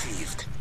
achieved.